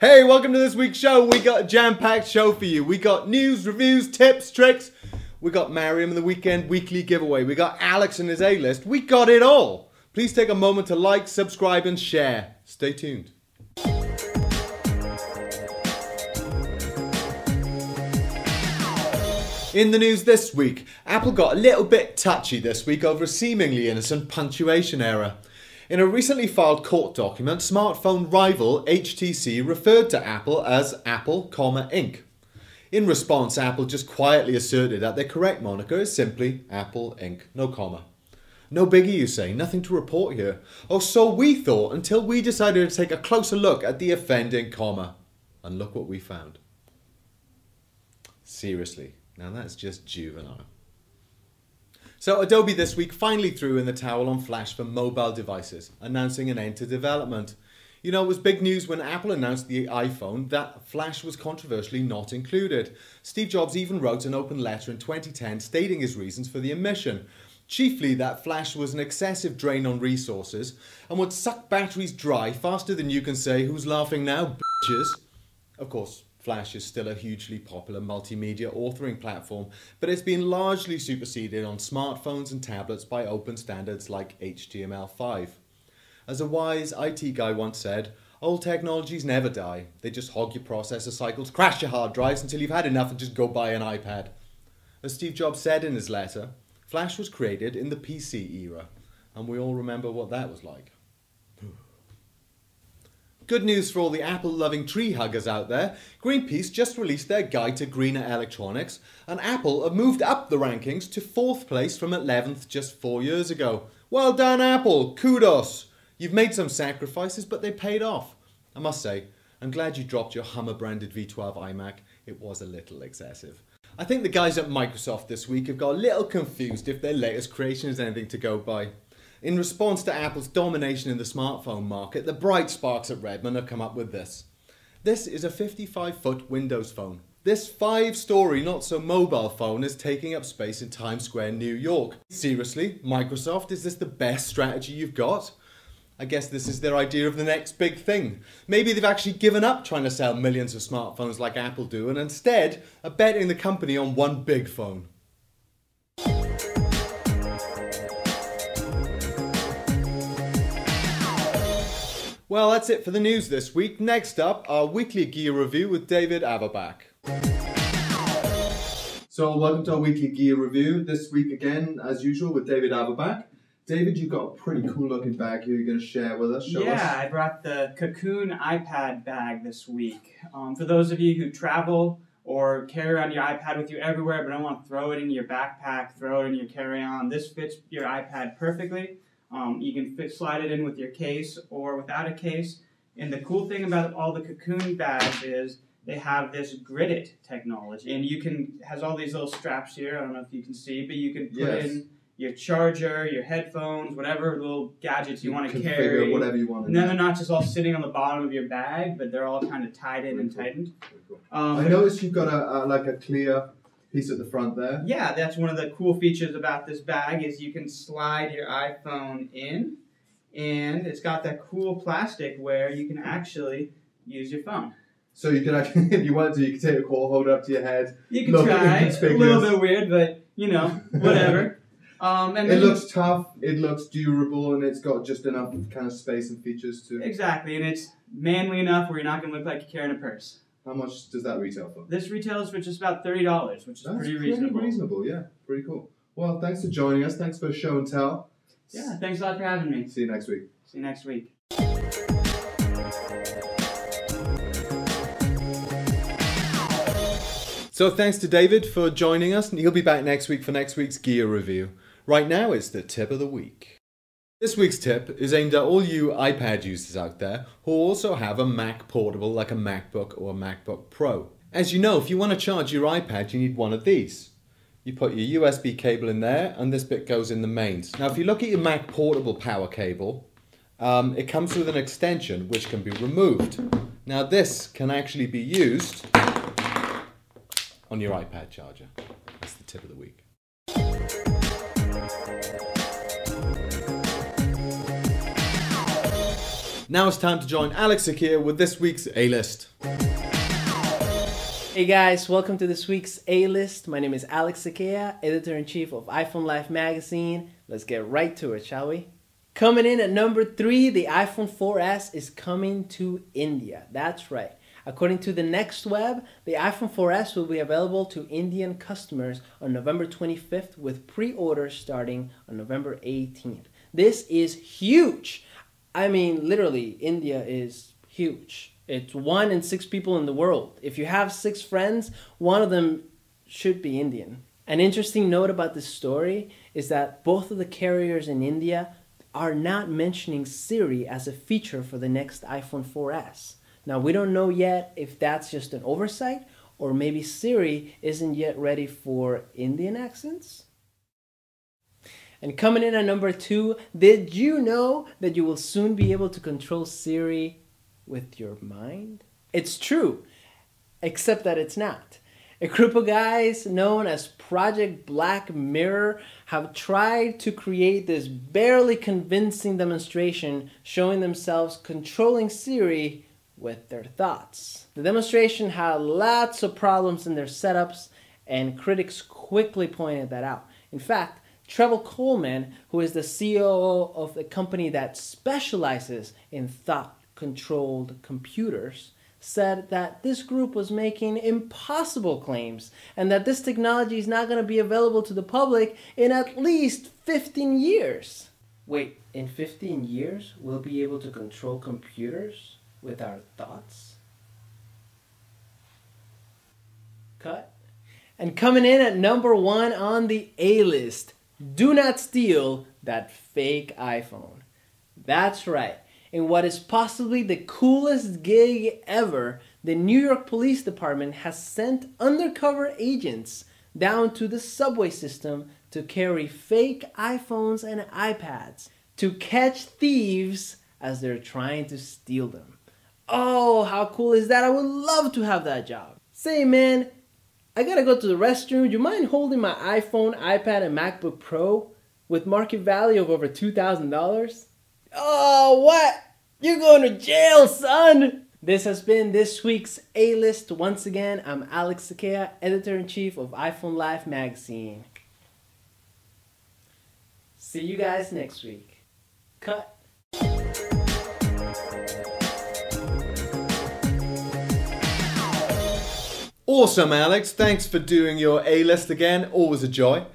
Hey, welcome to this week's show. We got a jam-packed show for you. We got news, reviews, tips, tricks. We got Mariam and the Weekend Weekly giveaway. We got Alex and his A-list. We got it all. Please take a moment to like, subscribe, and share. Stay tuned. In the news this week, Apple got a little bit touchy this week over a seemingly innocent punctuation error. In a recently filed court document, smartphone rival HTC referred to Apple as Apple, Inc. In response, Apple just quietly asserted that their correct moniker is simply Apple Inc. No comma. No biggie, you say, nothing to report here. Oh, so we thought until we decided to take a closer look at the offending comma. And look what we found. Seriously, now that's just juvenile. So Adobe this week finally threw in the towel on Flash for mobile devices, announcing an end to development. You know, it was big news when Apple announced the iPhone that Flash was controversially not included. Steve Jobs even wrote an open letter in 2010 stating his reasons for the omission. Chiefly that Flash was an excessive drain on resources and would suck batteries dry faster than you can say, who's laughing now, bitches? Of course, Flash is still a hugely popular multimedia authoring platform, but it's been largely superseded on smartphones and tablets by open standards like HTML5. As a wise IT guy once said, old technologies never die. They just hog your processor cycles, crash your hard drives until you've had enough and just go buy an iPad. As Steve Jobs said in his letter, Flash was created in the PC era, and we all remember what that was like. Good news for all the Apple loving tree huggers out there. Greenpeace just released their guide to greener electronics, and Apple have moved up the rankings to fourth place from 11th just four years ago. Well done, Apple! Kudos! You've made some sacrifices, but they paid off. I must say, I'm glad you dropped your Hummer branded V12 iMac. It was a little excessive. I think the guys at Microsoft this week have got a little confused if their latest creation is anything to go by. In response to Apple's domination in the smartphone market, the bright sparks at Redmond have come up with this. This is a 55 foot Windows phone. This five story, not so mobile phone is taking up space in Times Square, New York. Seriously, Microsoft, is this the best strategy you've got? I guess this is their idea of the next big thing. Maybe they've actually given up trying to sell millions of smartphones like Apple do and instead are betting the company on one big phone. Well, that's it for the news this week. Next up, our weekly gear review with David Averbach. So, welcome to our weekly gear review. This week, again, as usual, with David Averbach. David, you've got a pretty cool looking bag here you're going to share with us. Show yeah, us. I brought the Cocoon iPad bag this week. Um, for those of you who travel or carry around your iPad with you everywhere but don't want to throw it in your backpack, throw it in your carry on, this fits your iPad perfectly. Um, you can fit, slide it in with your case or without a case. And the cool thing about all the Cocoon bags is they have this gridded technology, and you can has all these little straps here. I don't know if you can see, but you can put Yes. in your charger, your headphones, whatever little gadgets you, want to carry. whatever you want. And then they're not just all sitting on the bottom of your bag, but they're all kind of tied in and tightened. Um, I noticed you've got a, a like a clear piece at the front there. Yeah, that's one of the cool features about this bag is you can slide your iPhone in, and it's got that cool plastic where you can actually use your phone. So you can actually, if you wanted to, you can take a call, hold it up to your head. You can try. A little bit weird, but you know, whatever. um, and It looks tough, it looks durable, and it's got just enough kind of space and features to. exactly, and it's manly enough where you're not going to look like you're carrying a purse. How much does that retail for? This retails for just about thirty dollars, which is That's pretty reasonable. reasonable, yeah. Pretty cool. Well, thanks for joining us. Thanks for show and tell. Yeah, thanks a lot for having me. See you next week. See you next week. So thanks to David for joining us, and he'll be back next week for next week's gear review. Right now, it's the tip of the week. This week's tip is aimed at all you iPad users out there who also have a Mac portable like a MacBook or a MacBook Pro. As you know, if you want to charge your iPad, you need one of these. You put your USB cable in there, and this bit goes in the mains. Now, if you look at your Mac portable power cable, um, it comes with an extension which can be removed. Now, this can actually be used on your iPad charger. That's the tip of the week. Now it's time to join Alex Cequea with this week's A-List. Hey guys, welcome to this week's A-List. My name is Alex Cequea, editor-in-chief of iPhone Life magazine. Let's get right to it, shall we? Coming in at number three, the iPhone 4S is coming to India. That's right. According to the Next Web, the iPhone 4S will be available to Indian customers on November 25th with pre-orders starting on November 18th. This is huge. I mean, literally, India is huge. It's one in six people in the world. If you have six friends, one of them should be Indian. An interesting note about this story is that both of the carriers in India are not mentioning Siri as a feature for the next iPhone 4S. Now, we don't know yet if that's just an oversight or maybe Siri isn't yet ready for Indian accents. And coming in at number two, did you know that you will soon be able to control Siri with your mind? It's true, except that it's not. A group of guys known as Project Black Mirror have tried to create this barely convincing demonstration showing themselves controlling Siri with their thoughts. The demonstration had lots of problems in their setups, and critics quickly pointed that out. In fact, Trevor Coleman, who is the CEO of the company that specializes in thought controlled computers, said that this group was making impossible claims and that this technology is not going to be available to the public in at least 15 years. Wait, in 15 years, we'll be able to control computers? with our thoughts. Cut. And coming in at number one on the A list, do not steal that fake iPhone. That's right. In what is possibly the coolest gig ever, the New York Police Department has sent undercover agents down to the subway system to carry fake iPhones and iPads to catch thieves as they're trying to steal them. Oh, how cool is that? I would love to have that job. Say, man, I gotta go to the restroom. You mind holding my iPhone, iPad, and MacBook Pro with market value of over $2,000? Oh, what? You're going to jail, son! This has been this week's A-List. Once again, I'm Alex Cequea, editor-in-chief of iPhone Life magazine. See you guys next week. Cut. Awesome, Alex. Thanks for doing your A-list again. Always a joy.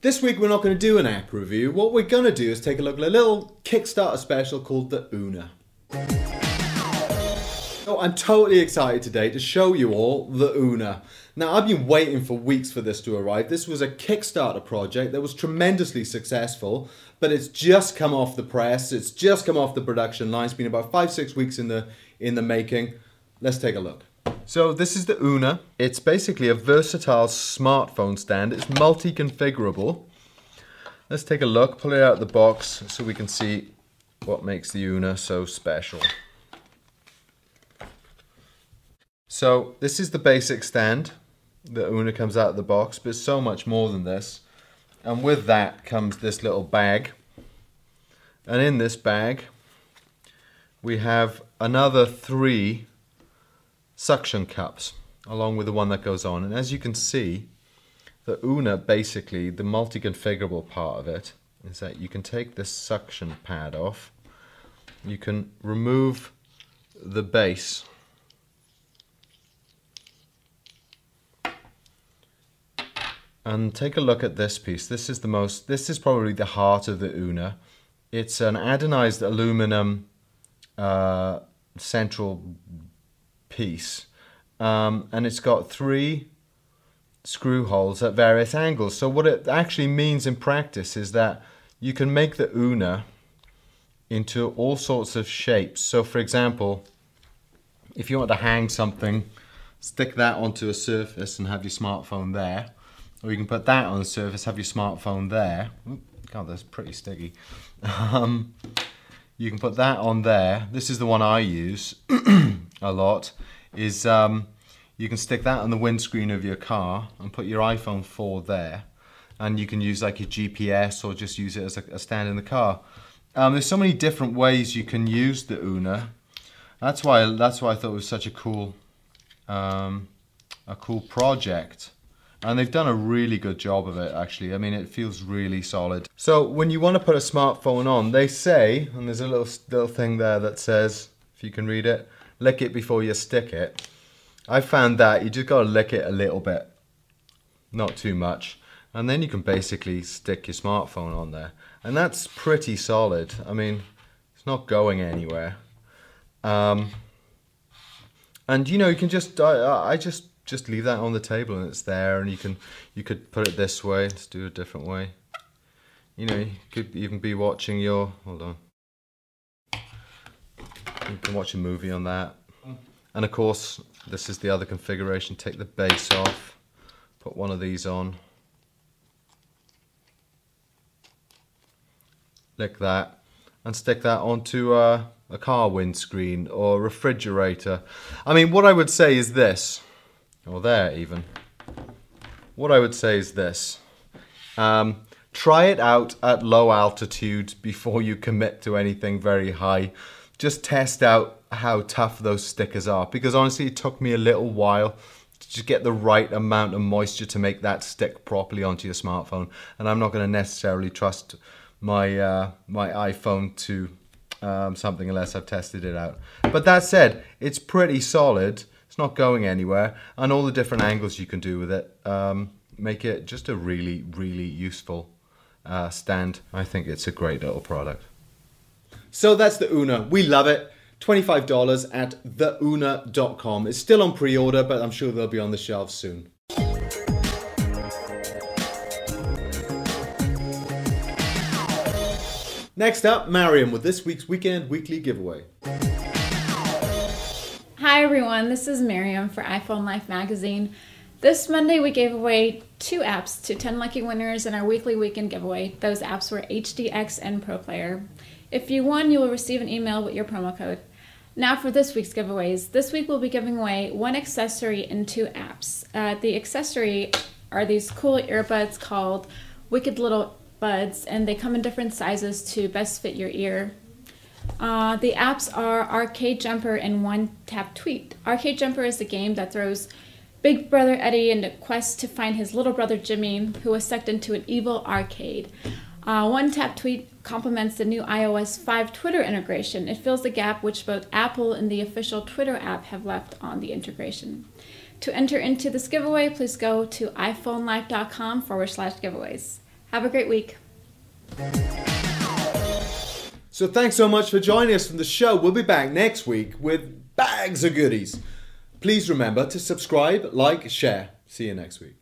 This week we're not going to do an app review. What we're going to do is take a look at a little Kickstarter special called the Oona. So I'm totally excited today to show you all the Oona. Now I've been waiting for weeks for this to arrive. This was a Kickstarter project that was tremendously successful, but it's just come off the press. It's just come off the production line. It's been about five, six weeks in the in the making. Let's take a look. So this is the Oona. It's basically a versatile smartphone stand. It's multi-configurable. Let's take a look, pull it out of the box so we can see what makes the Oona so special. So this is the basic stand. The Oona comes out of the box, but it's so much more than this. And with that comes this little bag. And in this bag, we have another three suction cups along with the one that goes on. And as you can see, the Oona basically, the multi-configurable part of it is that you can take this suction pad off, you can remove the base and take a look at this piece. This is the most, this is probably the heart of the Oona. It's an anodized aluminum uh, central piece um, and it's got three screw holes at various angles. So what it actually means in practice is that you can make the Oona into all sorts of shapes. So for example, if you want to hang something, stick that onto a surface and have your smartphone there. Or you can put that on the surface, have your smartphone there. God, that's pretty sticky. Um, you can put that on there. This is the one I use a lot is um, you can stick that on the windscreen of your car and put your iPhone 4 there and you can use like your GPS or just use it as a, a stand in the car. Um, there's so many different ways you can use the Oona. That's why that's why I thought it was such a cool um, a cool project. And they've done a really good job of it actually. I mean it feels really solid. So when you want to put a smartphone on, they say, and there's a little little thing there that says, if you can read it, lick it before you stick it. I found that you just gotta lick it a little bit. Not too much. And then you can basically stick your smartphone on there. And that's pretty solid. I mean, it's not going anywhere. Um, and you know, you can just, I, I just, just leave that on the table and it's there and you can, you could put it this way, let's do a different way. You know, you could even be watching your, hold on. You can watch a movie on that. And of course, this is the other configuration. Take the base off, put one of these on. Like that. And stick that onto uh, a car windscreen or refrigerator. I mean, what I would say is this, or there even. What I would say is this. Um, try it out at low altitude before you commit to anything very high. Just test out how tough those stickers are because honestly it took me a little while to just get the right amount of moisture to make that stick properly onto your smartphone and I'm not going to necessarily trust my uh, my iPhone to um, something unless I've tested it out. But that said, it's pretty solid. It's not going anywhere, and all the different angles you can do with it um, make it just a really, really useful uh, stand. I think it's a great little product. So that's the Oona. We love it. $25 at theoona.com. It's still on pre order, but I'm sure they'll be on the shelves soon. Next up, Mariam with this week's Weekend Weekly giveaway. Hi everyone, this is Miriam for iPhone Life magazine. This Monday we gave away two apps to 10 lucky winners in our weekly weekend giveaway. Those apps were HDX and ProPlayer. If you won, you will receive an email with your promo code. Now for this week's giveaways. This week we'll be giving away one accessory and two apps. Uh, the accessory are these cool earbuds called Wicked Little buds and they come in different sizes to best fit your ear. Uh, the apps are Arcade Jumper and One Tap Tweet. Arcade Jumper is a game that throws Big Brother Eddie into quest to find his little brother Jimmy, who was sucked into an evil arcade. Uh, One Tap Tweet complements the new iOS 5 Twitter integration. It fills the gap which both Apple and the official Twitter app have left on the integration. To enter into this giveaway, please go to iPhoneLife.com forward slash giveaways. Have a great week. So thanks so much for joining us from the show. We'll be back next week with bags of goodies. Please remember to subscribe, like, share. See you next week.